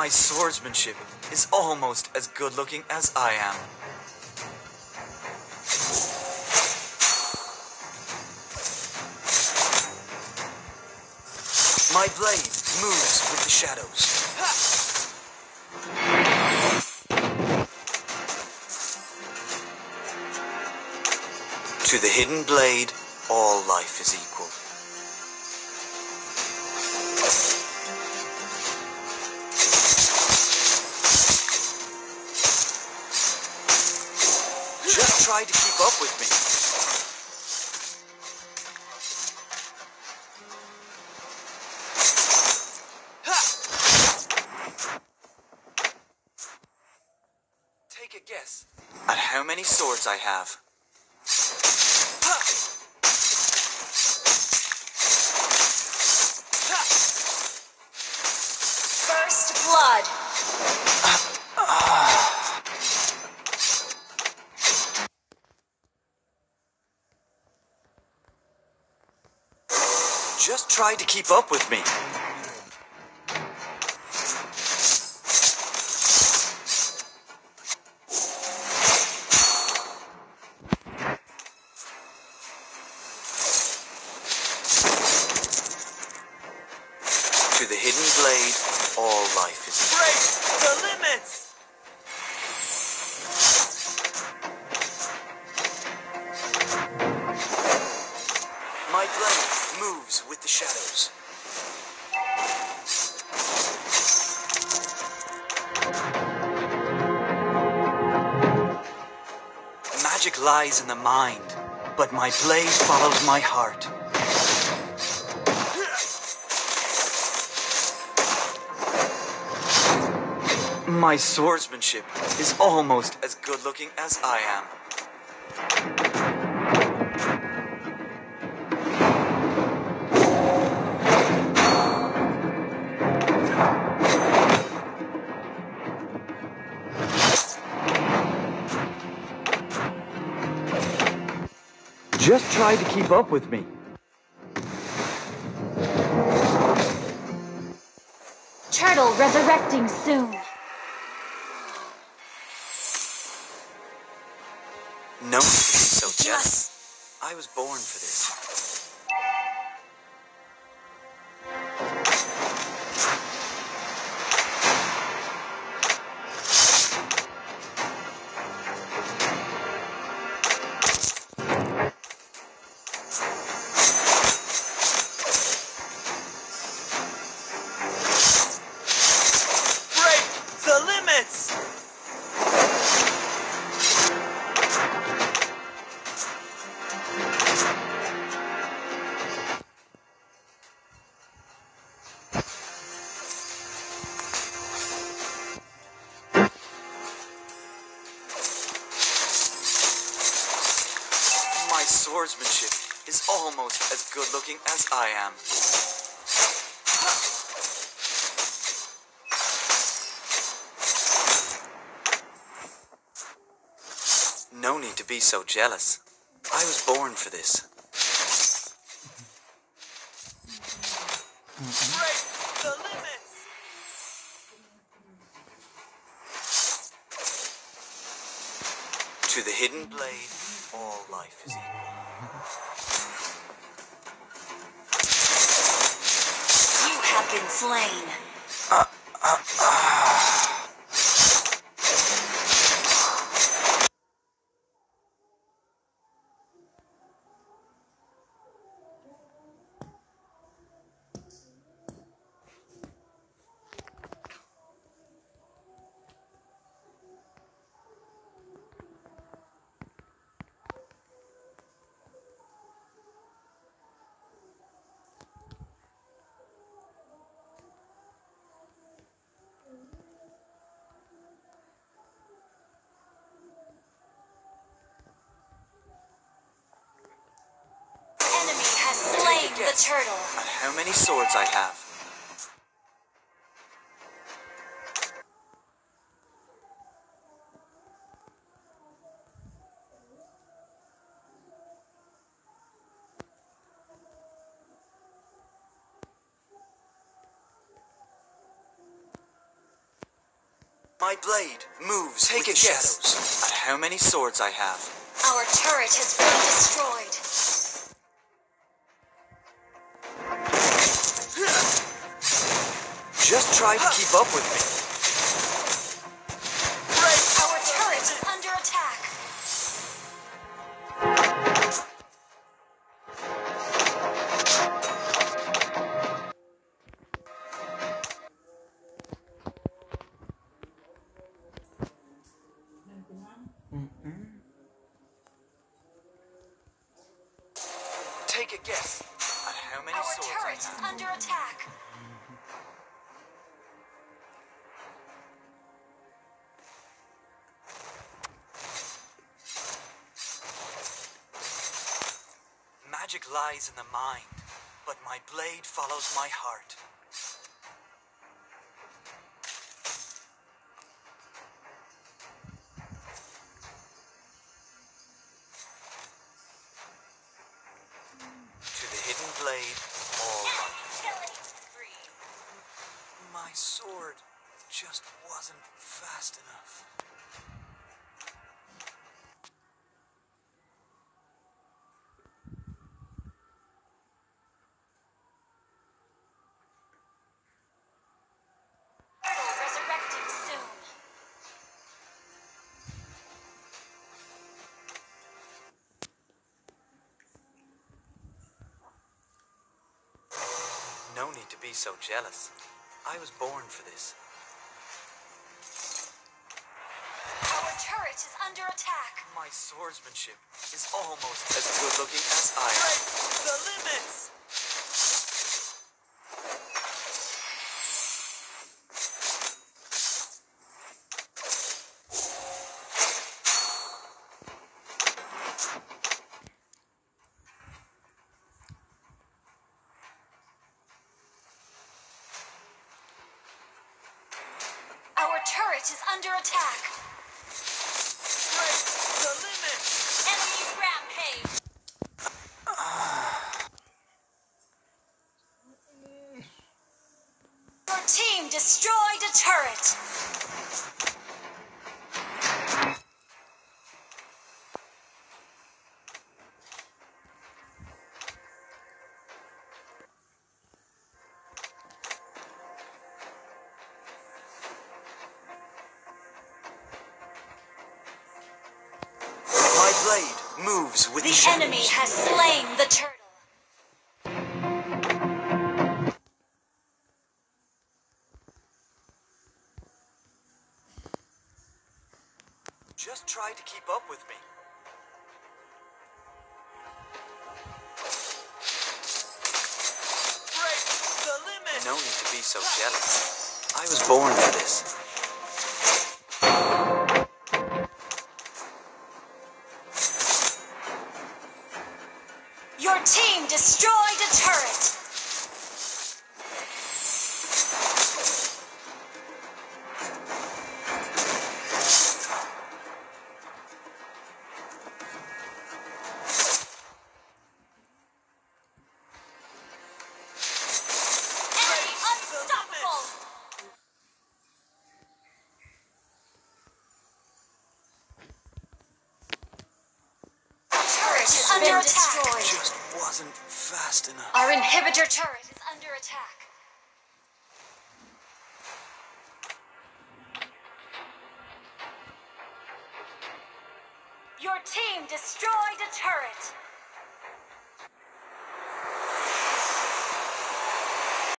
My swordsmanship is almost as good looking as I am. My blade moves with the shadows. To the hidden blade, all life is equal. Try to keep up with me. Take a guess at how many swords I have. Just try to keep up with me. To the hidden blade, all life is break the limits. My blade moves with the shadows. Magic lies in the mind, but my blade follows my heart. My swordsmanship is almost as good looking as I am. Just try to keep up with me. Turtle resurrecting soon. No one can be so jealous. I was born for this. Swordsmanship is almost as good looking as I am. No need to be so jealous. I was born for this. Break the limits! To the hidden blade, all life is equal. You have been slain. Enemy forget the turtle. how many swords I have. My blade moves Take with a shadows. shadows. How many swords I have. Our turret has been destroyed. Try to keep up with me. Take a guess at how many Our swords turret is under attack. Magic lies in the mind, but my blade follows my heart. To the hidden blade all My sword just wasn't fast enough. Be so jealous. I was born for this. Our turret is under attack. My swordsmanship is almost as good looking as I am. the limits! turret is under attack. Break the limit! Enemy rampage! Your team destroyed a turret! My blade moves with the, the enemy has slain the turtle. Just try to keep up with me. Break the limit! No need to be so jealous. I was born for this. Your team destroyed a turret! Under attack. Just wasn't fast enough. Our inhibitor turret is under attack. Your team destroyed a turret.